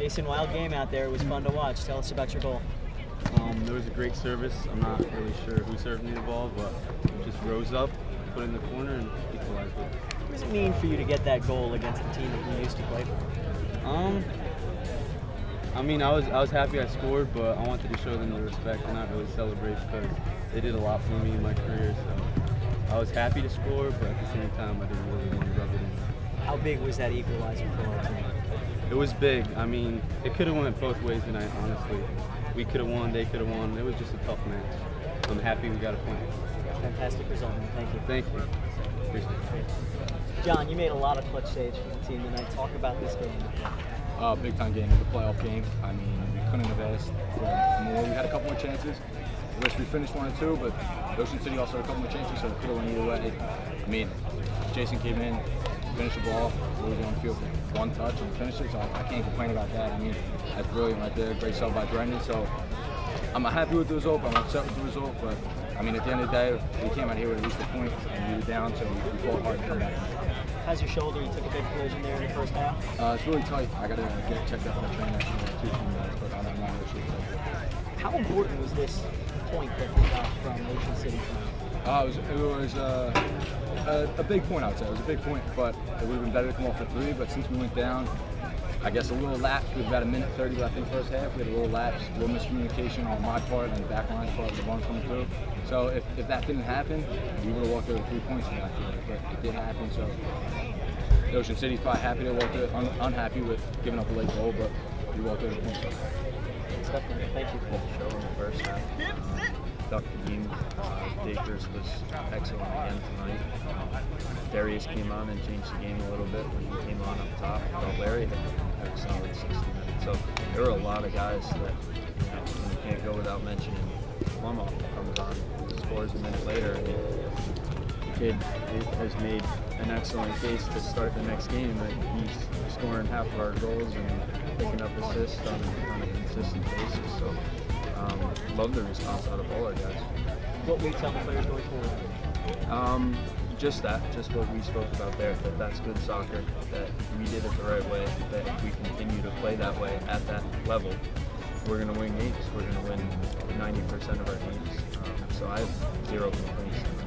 and wild game out there. It was fun to watch. Tell us about your goal. Um, there was a great service. I'm not really sure who served me the ball, but just rose up, put it in the corner, and equalized it. What does it mean for you to get that goal against the team that you used to play for? Um, I mean, I was I was happy I scored, but I wanted to show them the respect and not really celebrate because they did a lot for me in my career. So I was happy to score, but at the same time, I didn't really want to rub it in. How big was that equalizer for our team? It was big. I mean, it could have went both ways tonight, honestly. We could have won, they could have won. It was just a tough match. I'm happy we got a point. Fantastic result, man. Thank you. Thank you. Appreciate it. John, you made a lot of clutch saves for the team tonight. Talk about this game. Uh, big time game. It was a playoff game. I mean, we couldn't have asked for more. We had a couple more chances. I wish we finished one or two, but Ocean City also had a couple more chances, so it could have went either way. I mean, Jason came in, finished the ball, was on the field for one touch and finished it, so I, I can't complain about that. I mean, that's brilliant right there. Great sub by Brendan. So I'm happy with the result. I'm upset with the result, but I mean, at the end of the day, we came out here with at least a point, and we were down, so we fought hard to come back. How's your shoulder? You took a big collision there in the first half. Uh, it's really tight. I gotta get checked out by the trainer in two three minutes, but I'm not really sure. How important was this point that we got from Ocean City? Uh, it was, it was uh, a, a big point, I would say. It was a big point, but it would have been better to come off for three. But since we went down, I guess a little lapse. We had about a minute 30 left in the first half. We had a little lapse, a little miscommunication on my part and the back line's part of the ball coming through. So if, if that didn't happen, we would have walked over three points from that. But it did happen, so Ocean City's probably happy to walk over, un, unhappy with giving up a late goal, but we walked over the points. Thank you. show in the first half. Duck the game. Uh, Dakers was excellent again tonight. Um, Darius came on and changed the game a little bit when he came on up top. But Larry had had a solid 60 minutes. So there were a lot of guys that you know you can't go without mentioning. Plummo comes on, scores a minute later. The kid has made an excellent case to start the next game that he's scoring half of our goals and picking up assists on, on a consistent basis. So um, love the response out of all our guys. What we tell the players going forward? Um, just that, just what we spoke about there, that that's good soccer, that we did it the right way, that if we continue to play that way at that level, we're going to win games. We're going to win 90% of our games. Um, so I have zero complaints